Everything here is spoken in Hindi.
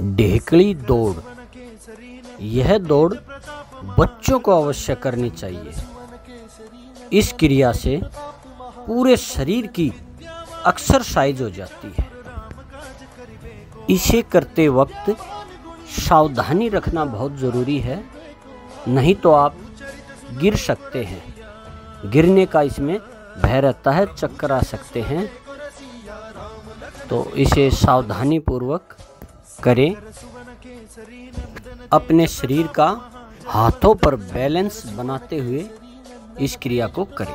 ढेकड़ी दौड़। यह दौड़ बच्चों को अवश्य करनी चाहिए। इस क्रिया से पूरे शरीर की एक्सरसाइज हो जाती है। इसे करते वक्त सावधानी रखना बहुत ज़रूरी है, नहीं तो आप गिर सकते हैं। गिरने का इसमें भय रहता है, चक्कर आ सकते हैं। तो इसे सावधानी पूर्वक करें। अपने शरीर का हाथों पर बैलेंस बनाते हुए इस क्रिया को करें।